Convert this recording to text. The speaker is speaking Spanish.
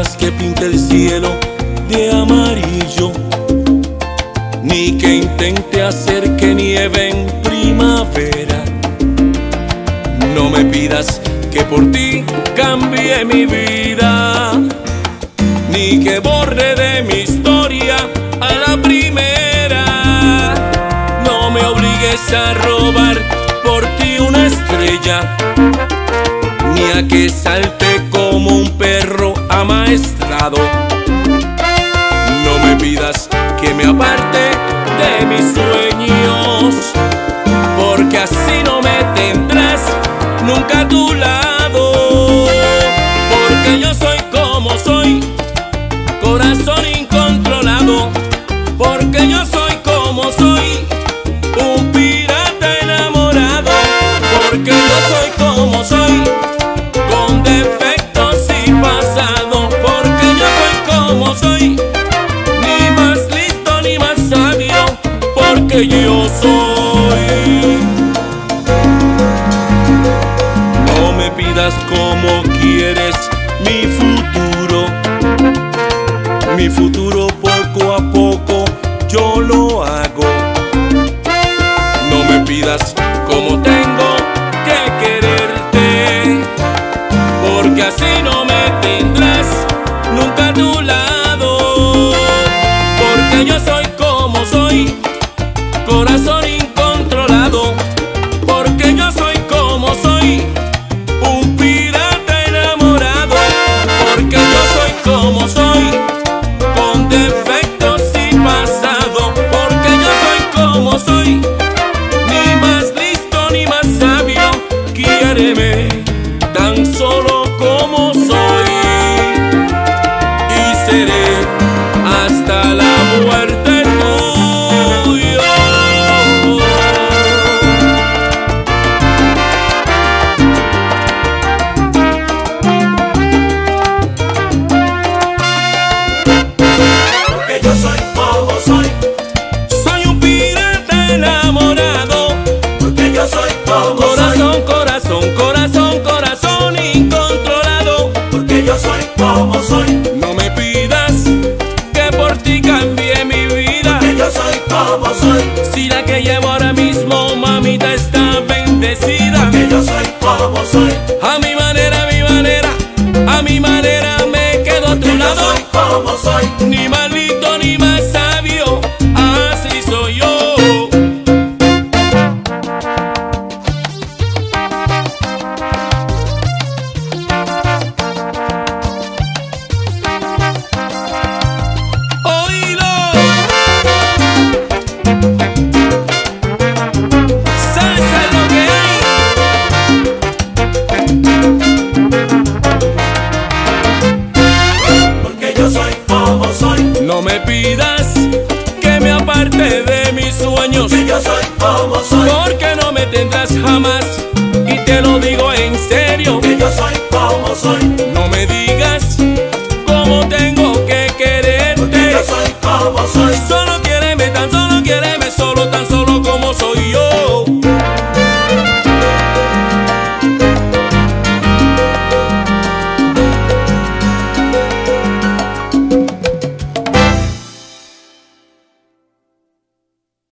pidas que pinte el cielo de amarillo, ni que intente hacer que nieve en primavera. No me pidas que por ti cambie mi vida, ni que borre de mi historia a la primera. No me obligues a robar por ti una estrella, ni a que salte como un amaestrado. No me pidas que me aparte de mis Porque yo soy. No me pidas como quieres mi futuro. Mi futuro poco a poco yo lo hago. No me pidas como tengo que quererte. Porque así no me tendrás nunca a tu. Soy, No me pidas que por ti cambie mi vida. que yo soy como soy, Si la que llevo ahora mismo, mamita, está bendecida. que yo soy como soy, A mi manera, a mi manera, a mi manera me quedo a tu que yo lado. soy como soy, Ni Porque no me tendrás jamás. Y te lo digo en serio. Yo soy como soy. No me digas cómo tengo que quererte. Soy como soy. Solo quiéreme, tan solo quiéreme, solo tan solo.